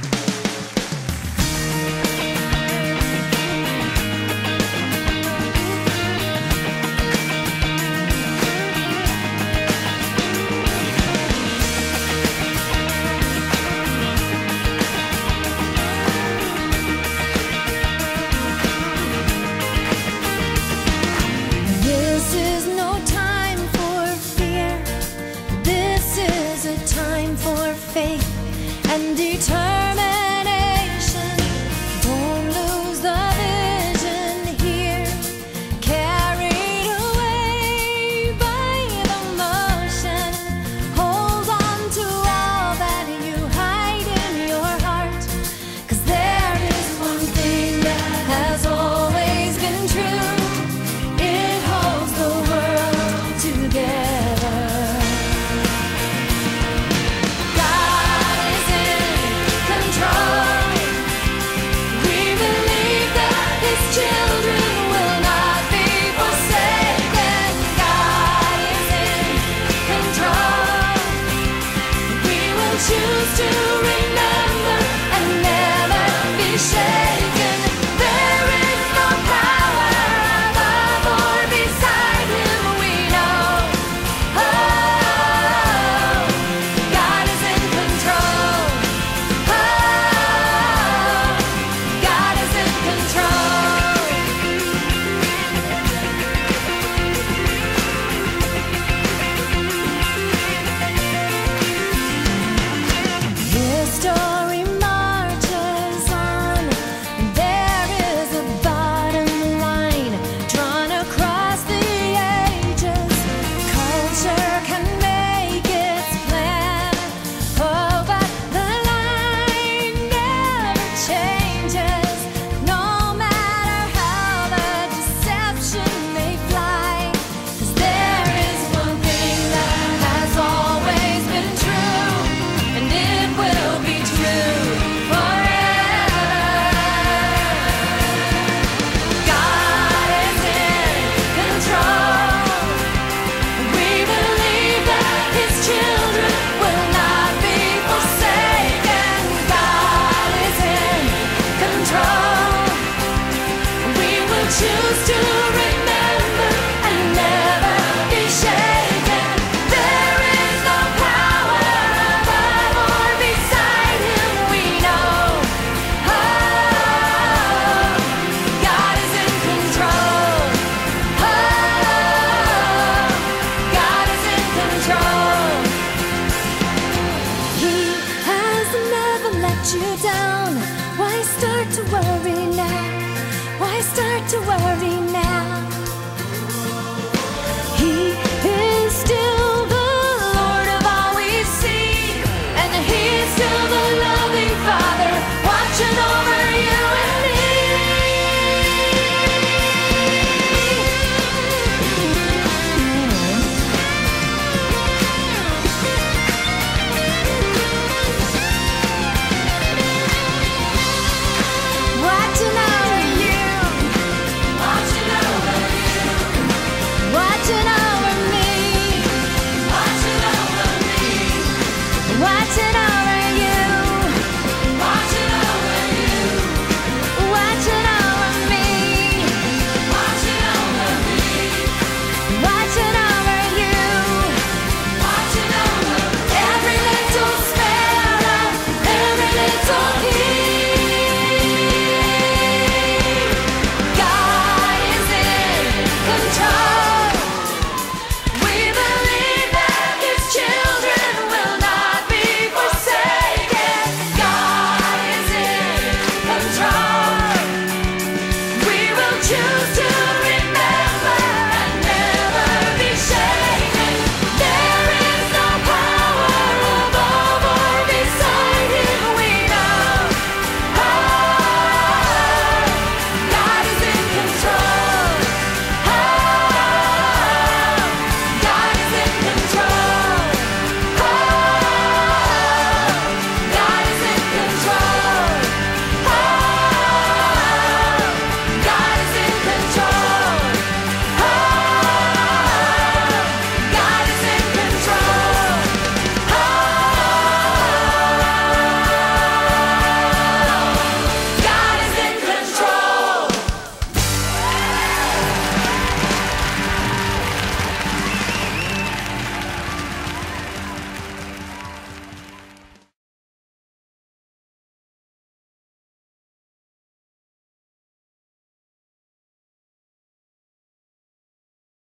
This to to worry. watching